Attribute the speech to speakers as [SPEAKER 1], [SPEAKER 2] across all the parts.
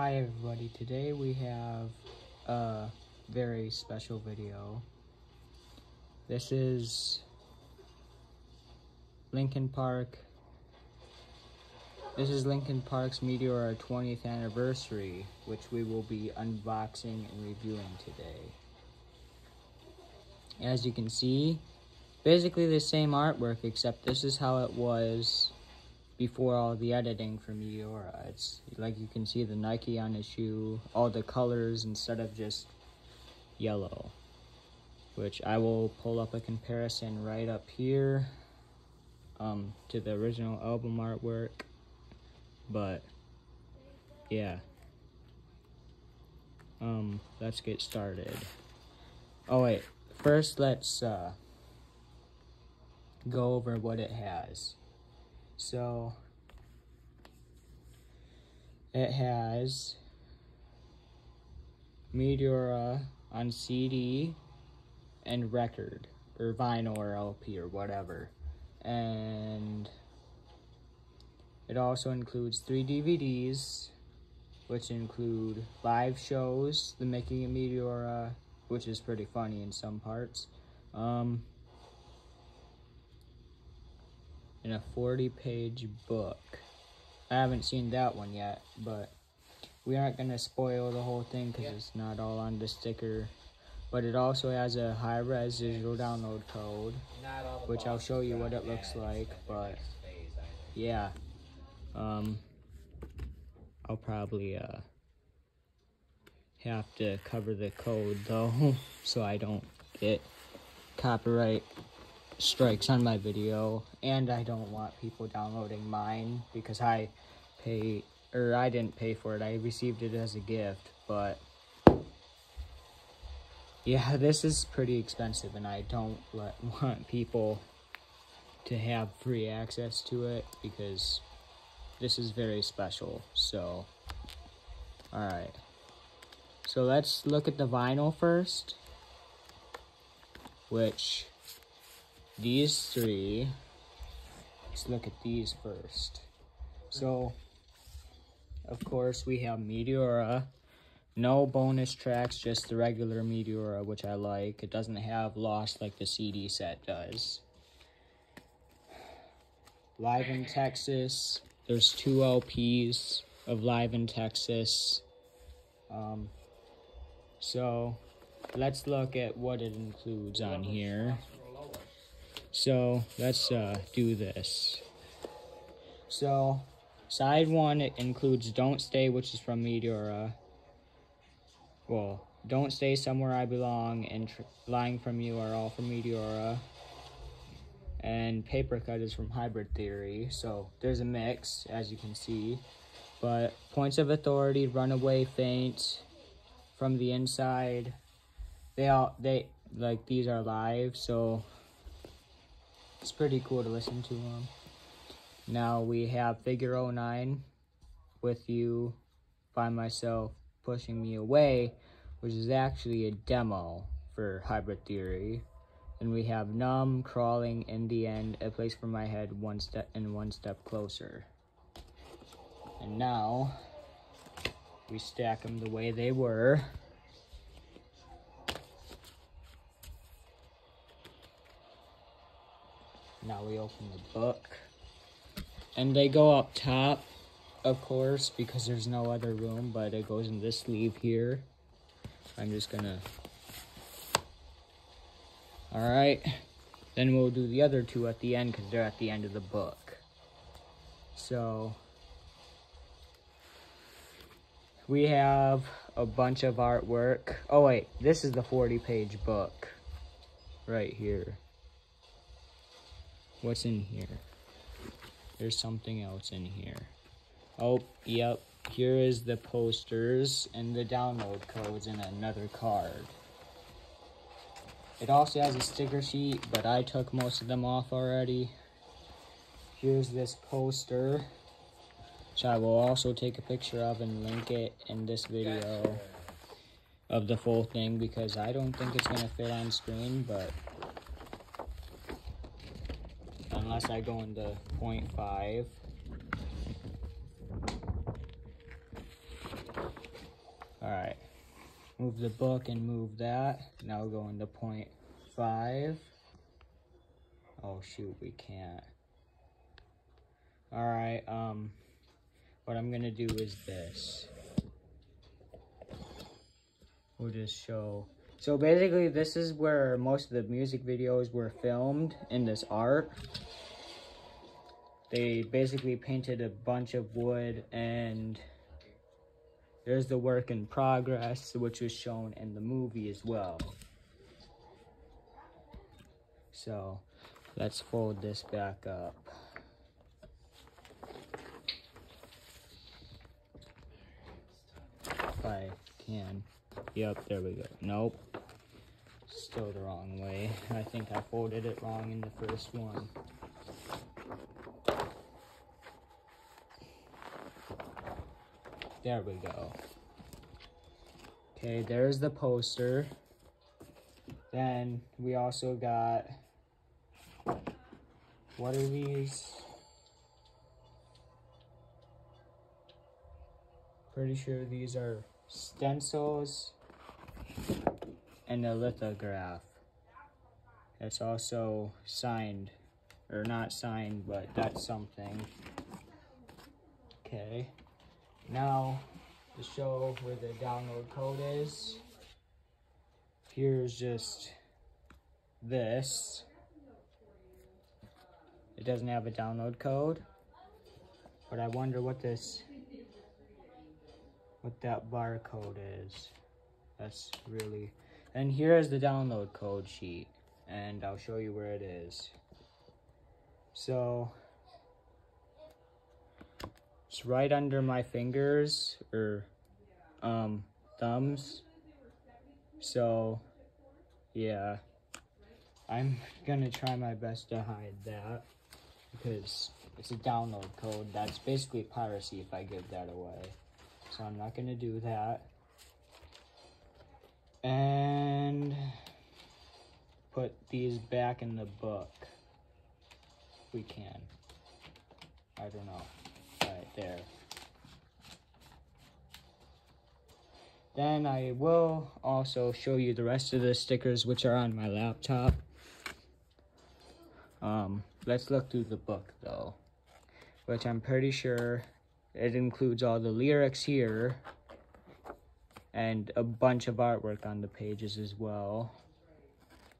[SPEAKER 1] Hi everybody, today we have a very special video. This is Linkin Park. This is Linkin Park's Meteora 20th anniversary, which we will be unboxing and reviewing today. As you can see, basically the same artwork except this is how it was before all the editing from Eora. It's like you can see the Nike on his shoe, all the colors instead of just yellow. Which I will pull up a comparison right up here um, to the original album artwork. But yeah. Um, let's get started. Oh wait, first let's uh, go over what it has. So it has Meteora on CD and record or vinyl or LP or whatever. And it also includes three DVDs, which include live shows, The Making of Meteora, which is pretty funny in some parts. Um, in a 40 page book. I haven't seen that one yet, but we aren't going to spoil the whole thing because it's not all on the sticker. But it also has a high-res digital download code, which I'll show you what it looks like, but yeah. Um, I'll probably uh, have to cover the code though, so I don't get copyright strikes on my video and I don't want people downloading mine because I pay or I didn't pay for it. I received it as a gift but yeah this is pretty expensive and I don't let, want people to have free access to it because this is very special so alright. So let's look at the vinyl first which these three, let's look at these first. So, of course, we have Meteora. No bonus tracks, just the regular Meteora, which I like. It doesn't have Lost like the CD set does. Live in Texas. There's two LPs of Live in Texas. Um, so, let's look at what it includes on here. So let's uh, do this. So side one includes Don't Stay, which is from Meteora. Well, Don't Stay Somewhere I Belong and Lying From You are all from Meteora. And Paper Cut is from Hybrid Theory. So there's a mix, as you can see. But Points of Authority, Runaway Faint, From the Inside, they all, they, like, these are live, so it's pretty cool to listen to them. Now we have Figure 09 with you by myself pushing me away, which is actually a demo for Hybrid Theory. And we have Numb, Crawling, in the end, a place for my head, one step and one step closer. And now, we stack them the way they were. Now we open the book. And they go up top, of course, because there's no other room, but it goes in this sleeve here. I'm just gonna... Alright. Then we'll do the other two at the end, because they're at the end of the book. So... We have a bunch of artwork. Oh wait, this is the 40 page book. Right here. What's in here? There's something else in here. Oh, yep. Here is the posters and the download codes and another card. It also has a sticker sheet, but I took most of them off already. Here's this poster, which I will also take a picture of and link it in this video of the full thing because I don't think it's going to fit on screen, but unless I go into 0.5. Alright. Move the book and move that. Now go into point 0.5. Oh shoot, we can't. Alright, um, what I'm gonna do is this. We'll just show. So basically this is where most of the music videos were filmed in this art. They basically painted a bunch of wood and there's the work in progress, which was shown in the movie as well. So let's fold this back up. If I can. Yep, there we go. Nope. Still the wrong way. I think I folded it wrong in the first one. There we go. Okay, there's the poster. Then we also got, what are these? Pretty sure these are stencils and a lithograph. It's also signed, or not signed, but that's something. Okay. Now, to show where the download code is, here's just this. It doesn't have a download code, but I wonder what this, what that barcode is. That's really, and here's the download code sheet, and I'll show you where it is. So, it's right under my fingers or um, thumbs. So, yeah, I'm gonna try my best to hide that because it's a download code. That's basically piracy if I give that away. So I'm not gonna do that. And put these back in the book. We can. I don't know Right there. Then I will also show you the rest of the stickers which are on my laptop. Um, let's look through the book though, which I'm pretty sure it includes all the lyrics here and a bunch of artwork on the pages as well.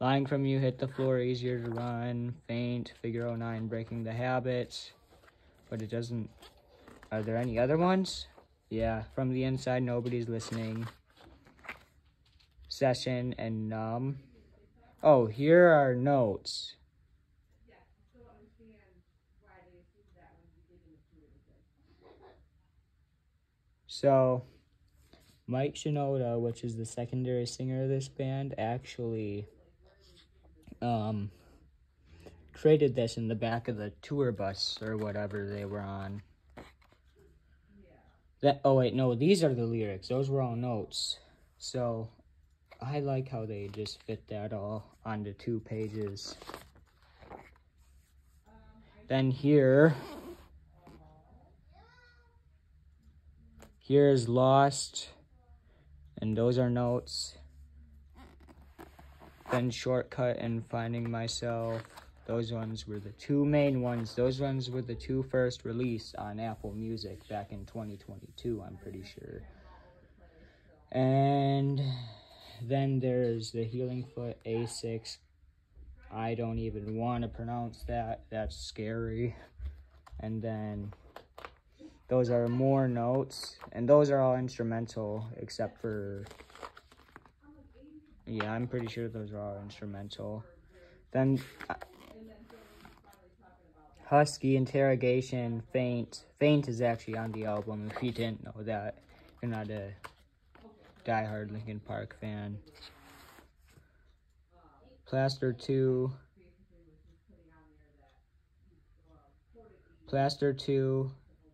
[SPEAKER 1] Lying from you, hit the floor, easier to run, faint, figure 09, breaking the habits, but it doesn't are there any other ones? Yeah, from the inside, nobody's listening. Session and numb. Oh, here are notes. So, Mike Shinoda, which is the secondary singer of this band, actually um, created this in the back of the tour bus or whatever they were on. That oh wait, no, these are the lyrics. Those were all notes. So I like how they just fit that all onto two pages. Then here here's lost and those are notes. Then shortcut and Fighting Myself. Those ones were the two main ones. Those ones were the two first released on Apple Music back in 2022, I'm pretty sure. And then there's the Healing Foot A6. I don't even want to pronounce that. That's scary. And then those are more notes. And those are all instrumental except for... Yeah, I'm pretty sure those are all instrumental. Then uh, Husky, Interrogation, Faint. Faint is actually on the album, if you didn't know that. You're not a diehard Linkin Park fan. Plaster 2. Plaster 2.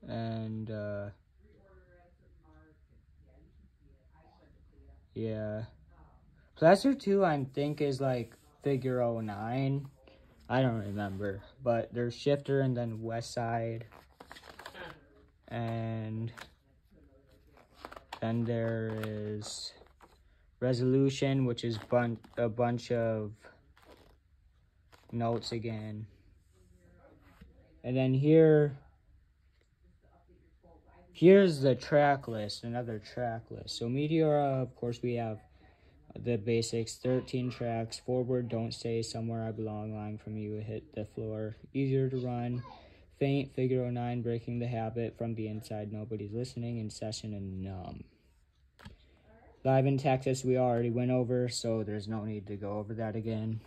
[SPEAKER 1] And, uh... Yeah. Plaster 2, I think, is like figure 09. I don't remember, but there's Shifter and then West Side. And Then there is resolution, which is bun a bunch of notes again. And then here, here's the track list, another track list. So Meteora, of course, we have the basics, 13 tracks, forward, don't stay, somewhere I belong, lying from you, hit the floor, easier to run, faint, figure 09, breaking the habit, from the inside, nobody's listening, in session, and numb. Live in Texas, we already went over, so there's no need to go over that again.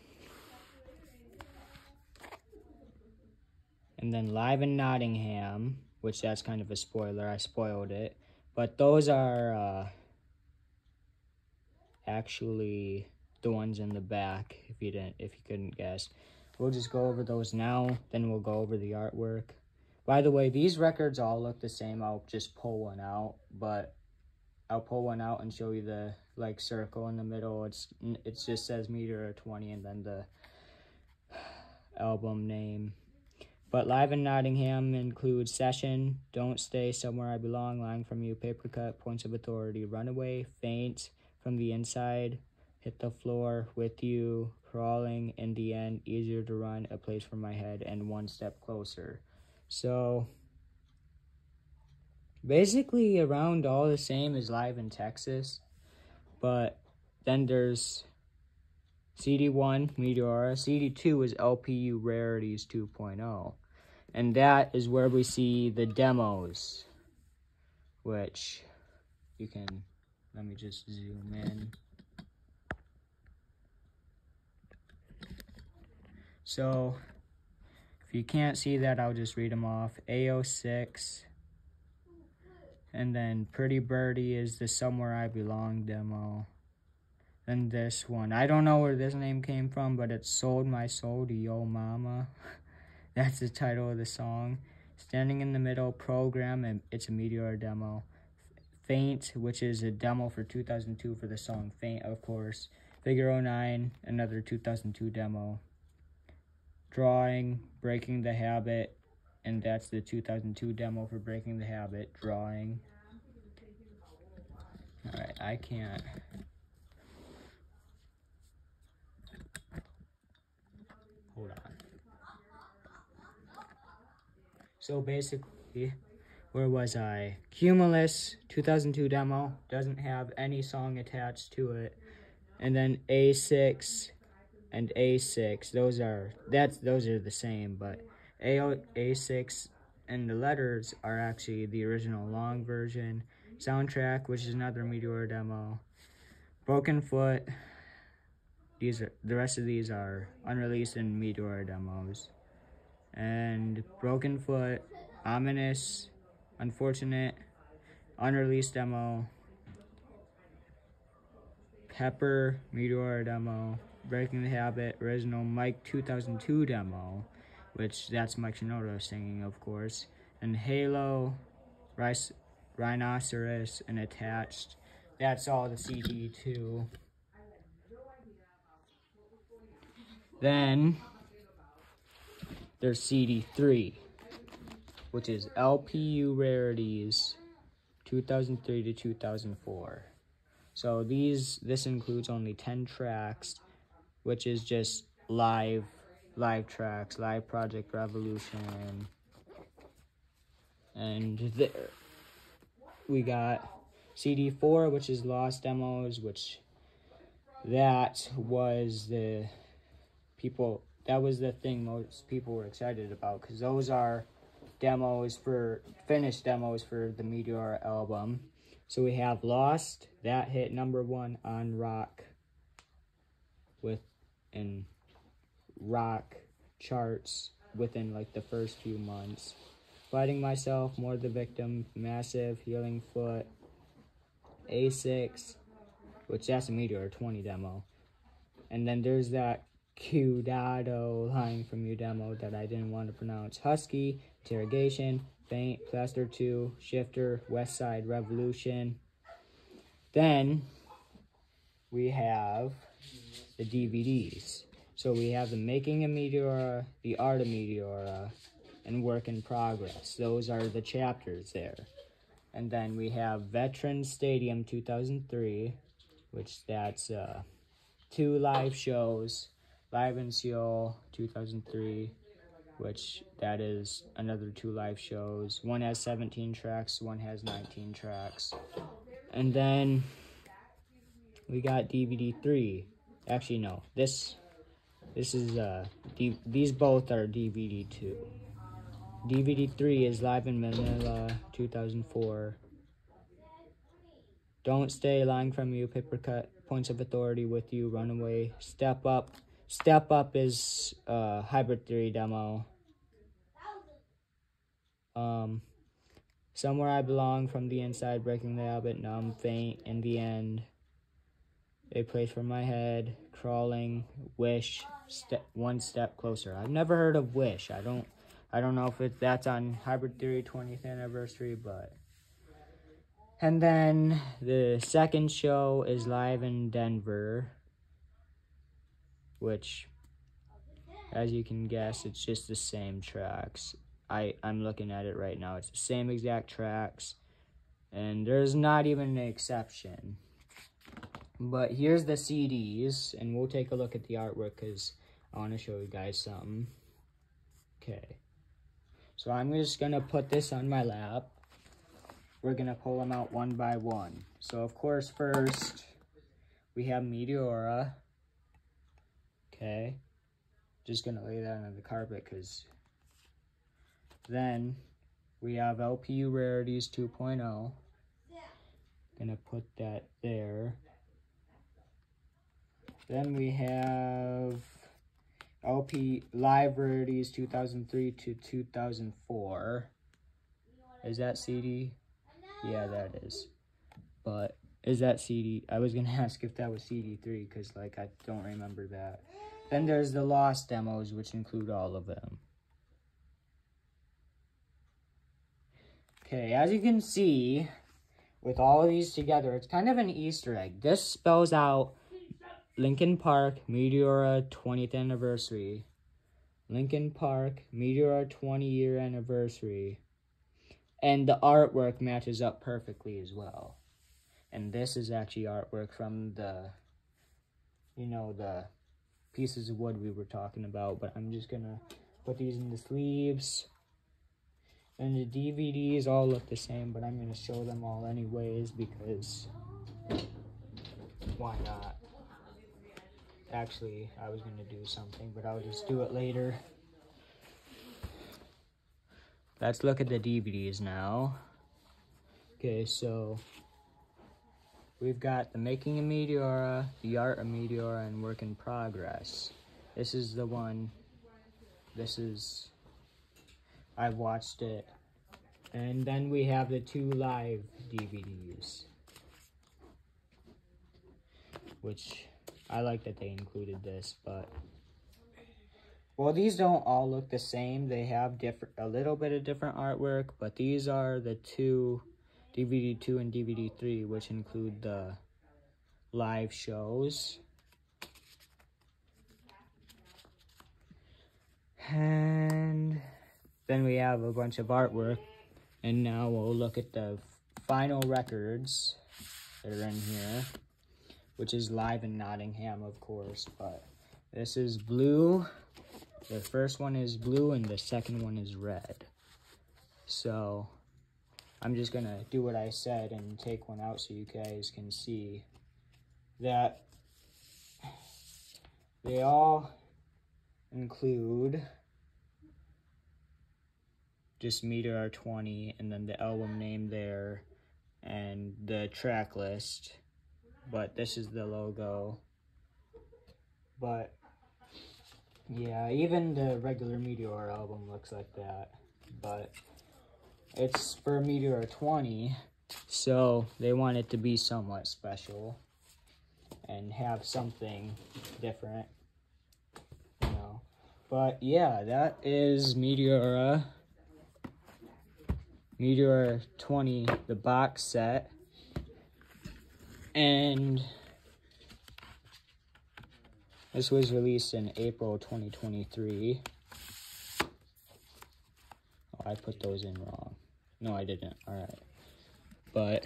[SPEAKER 1] And then live in Nottingham, which that's kind of a spoiler, I spoiled it. But those are uh, actually the ones in the back, if you didn't, if you couldn't guess. We'll just go over those now, then we'll go over the artwork. By the way, these records all look the same. I'll just pull one out, but I'll pull one out and show you the like circle in the middle. It's it just says meter 20 and then the album name. But live in Nottingham includes session, don't stay somewhere I belong, lying from you, paper cut, points of authority, runaway, faint from the inside, hit the floor with you, crawling in the end, easier to run, a place for my head, and one step closer. So basically around all the same as live in Texas, but then there's CD1 Meteora, CD2 is LPU Rarities 2.0, and that is where we see the demos, which you can, let me just zoom in. So, if you can't see that, I'll just read them off. AO6, and then Pretty Birdie is the Somewhere I Belong demo. Then this one. I don't know where this name came from, but it sold my soul to Yo Mama. That's the title of the song. Standing in the Middle program, and it's a Meteor demo. Faint, which is a demo for 2002 for the song Faint, of course. Figure 09, another 2002 demo. Drawing, Breaking the Habit, and that's the 2002 demo for Breaking the Habit, Drawing. Alright, I can't. Hold on. So basically, where was I? Cumulus 2002 demo doesn't have any song attached to it. And then A6 and A6, those are that's those are the same, but A A6 and the letters are actually the original long version. Soundtrack, which is another Meteor demo. Broken Foot. These are the rest of these are unreleased and Meteor demos. And Broken Foot, Ominous, Unfortunate, unreleased demo. Pepper, Meteor demo. Breaking the Habit, original Mike 2002 demo, which that's Mike Shinoda singing, of course. And Halo, Rice, rhinoceros and attached. That's all the CD too. Then there's CD3, which is LPU Rarities 2003 to 2004. So these this includes only 10 tracks, which is just live live tracks, live Projekt Revolution. And there we got CD4, which is Lost Demos, which that was the people, that was the thing most people were excited about because those are demos for, finished demos for the Meteor album. So we have Lost, that hit number one on rock with, in rock charts within like the first few months. Fighting Myself, More the Victim, Massive, Healing Foot, A6, which that's a Meteor 20 demo. And then there's that Cuidado line from your demo that I didn't want to pronounce. Husky, Interrogation, Faint, Plaster 2, Shifter, West Side Revolution. Then we have the DVDs. So we have the Making a Meteora, the Art of Meteora, and work in progress. Those are the chapters there. And then we have Veterans Stadium 2003, which that's uh, two live shows. Live in Seoul 2003, which that is another two live shows. One has 17 tracks, one has 19 tracks. And then we got DVD 3. Actually, no. This this is uh D these both are DVD 2. DVD 3 is Live in Manila 2004. Don't stay lying from you, paper cut, points of authority with you, runaway, step up. Step up is uh hybrid theory demo. Um somewhere I belong from the inside, breaking the habit, numb, faint, in the end. A place for my head, crawling, wish, step one step closer. I've never heard of wish. I don't I don't know if it, that's on Hybrid Theory 20th anniversary, but. And then the second show is live in Denver, which, as you can guess, it's just the same tracks. I, I'm looking at it right now. It's the same exact tracks, and there's not even an exception. But here's the CDs, and we'll take a look at the artwork because I want to show you guys something. Okay. So I'm just to put this on my lap. We're to pull them out one by one. So of course first we have Meteora. Okay. Just going to lay that on the carpet because then we have LPU Rarities 2.0. Gonna put that there. Then we have LP Live Rarities 2003 to 2004. Is that CD? Yeah, that is. But is that CD? I was gonna ask if that was CD3 because like I don't remember that. Then there's the Lost demos, which include all of them. Okay, as you can see, with all of these together, it's kind of an Easter egg. This spells out Linkin Park Meteora 20th anniversary. Linkin Park Meteora 20 year anniversary. And the artwork matches up perfectly as well. And this is actually artwork from the, you know, the pieces of wood we were talking about. But I'm just going to put these in the sleeves. And the DVDs all look the same, but I'm going to show them all anyways because why not? Actually, I was going to do something, but I'll just do it later. Let's look at the DVDs now. Okay, so we've got The Making of Meteora, The Art of Meteora, and Work in Progress. This is the one, this is, I've watched it. And then we have the two live DVDs, which I like that they included this, but well, these don't all look the same. They have different, a little bit of different artwork, but these are the two DVD 2 and DVD 3, which include the live shows. And then we have a bunch of artwork. And now we'll look at the final records that are in here which is live in Nottingham, of course. But this is blue. The first one is blue and the second one is red. So I'm just to do what I said and take one out so you guys can see that they all include just Meteor 20 and then the album name there and the track list but this is the logo. But yeah, even the regular Meteor album looks like that, but it's for Meteor 20, so they want it to be somewhat special and have something different, you know. But yeah, that is Meteora, Meteor 20, the box set and this was released in April 2023. Oh, I put those in wrong. No, I didn't. All right. but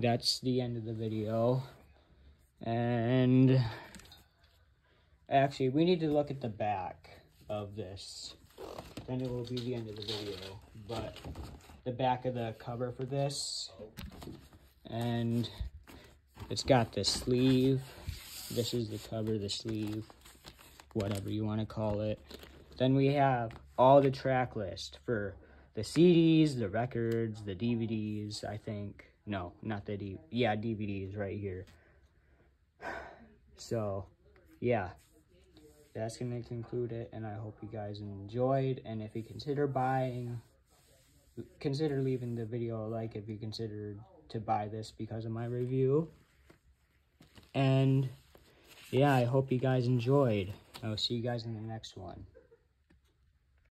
[SPEAKER 1] that's the end of the video. And actually, we need to look at the back of this. Then it will be the end of the video. But the back of the cover for this. And it's got the sleeve. This is the cover, the sleeve, whatever you want to call it. Then we have all the track list for the CDs, the records, the DVDs, I think. No, not the D. Yeah, DVDs right here. So, yeah. That's going to conclude it, and I hope you guys enjoyed. And if you consider buying, consider leaving the video a like if you consider to buy this because of my review. And, yeah, I hope you guys enjoyed. I'll see you guys in the next one.